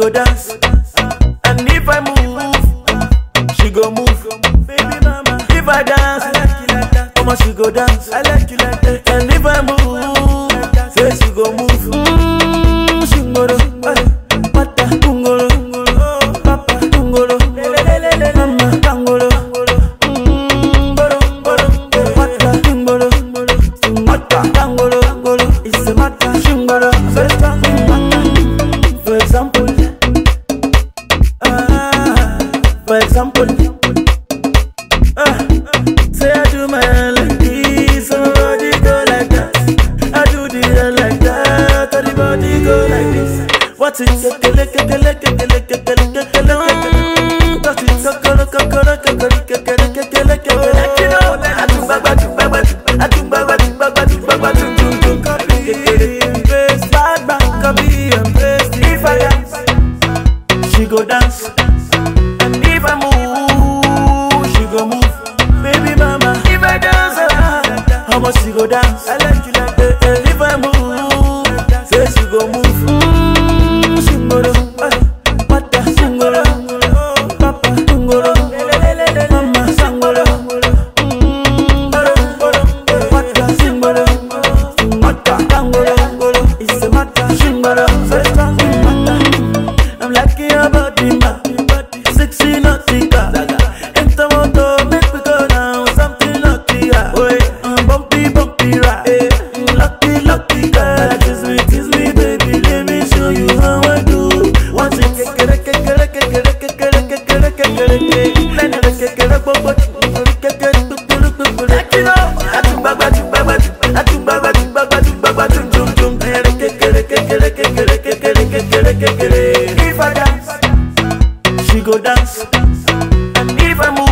go dance. And if I move, she go move. Baby mama, If I dance, mama she go dance. I like it like that, And if I move, say she go move. Mm, shingoro, eh, pata bungoro, papa bungoro, mama mm, bungoro. It's a mata, shingoro, first temple. Uh, say I do my hair like this, so my body go like that. I do the hair like that, so the body go like this. What's it? Kekele, kekele, kekele, kekele, kekele, kekele. What's it? Kokoro, kokoro, kokoro, kekele, kekele, kekele. Let you know that I do bagba, do bagba, do I do bagba, do bagba, do bagba, do do do. Kekele, embrace, bad back, copy, embrace. If I dance, she go dance, and if I'm go dance? If I dance, she go dance. And if I move,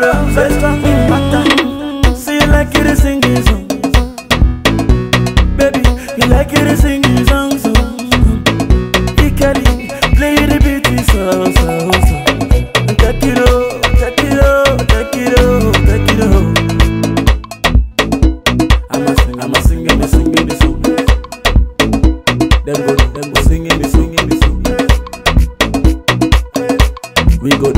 shingoro. First time, mata. See you like you to sing this song. Baby, you like it to sing songs, so Ikari, play the beat, so, so, so Take it up, take it up, take it up, take it up I'ma sing, I'ma sing, I'ma sing this song Them go, them go singing this, singing this song We go